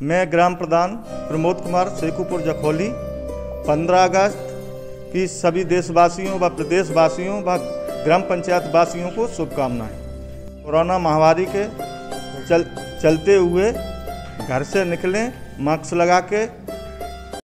मैं ग्राम प्रधान प्रमोद कुमार शेखुपुर जखोली 15 अगस्त की सभी देशवासियों व प्रदेशवासियों व ग्राम पंचायत वासियों को शुभकामनाएँ। कोरोना महामारी के चल, चलते हुए घर से निकलें, मास्क लगा के